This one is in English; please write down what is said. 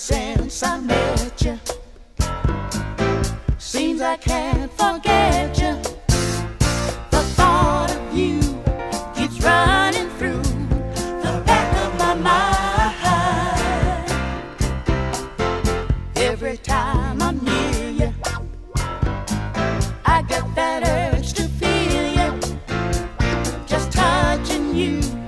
since I met you. Seems I can't forget you. The thought of you keeps running through the back of my mind. Every time I'm near you, I get that urge to feel you. Just touching you.